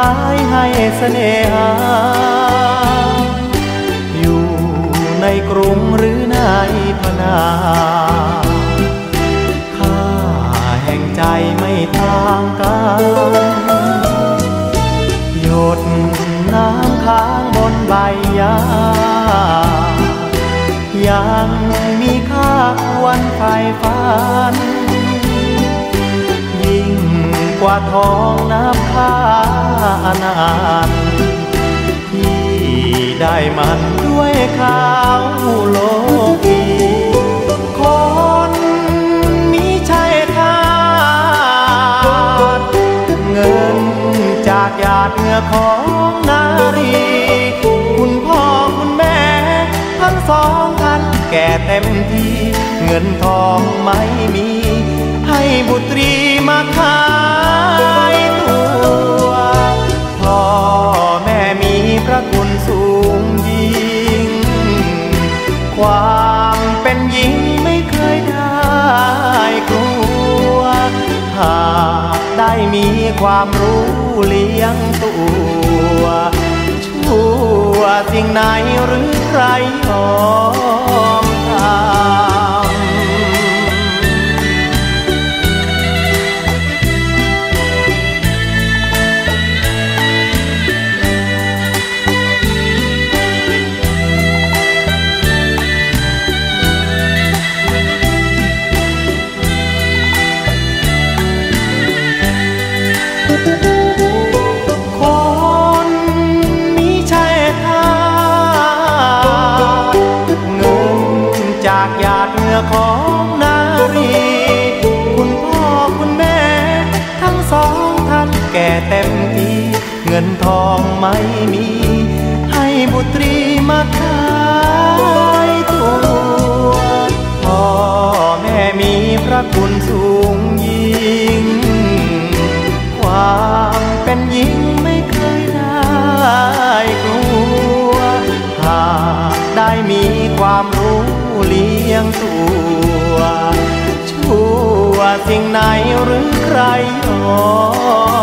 ายให้เสน่หา อยู่ในกรุงหรือในพนาค่าแห่งใจไม่ต่างกันหยดน้ำค้างบนใบหญ้ายังมีค่าควรไฟฝัน กว่าทองน้ำค้านานที่ได้มันด้วยข้าวโลกีคนมีชัยทานเงินจากหยาดเหงื่อของนารี คุณพ่อคุณแม่ ทั้งสองท่านแก่เต็มทีเงินทองไม่มี ให้บุตรีมาขา เป็นหญิงไม่เคยได้กลัว หากได้มีความรู้เลี้ยงตัวชั่วสิ่งไหนหรือใคร จากหยาดเหงื่อของนารี คุณพ่อคุณแม่ ทั้งสองท่านแก่เต็มทีเงินทองไม่มี ให้บุตรีมาขาย สิ่งไหนหรือใครยอม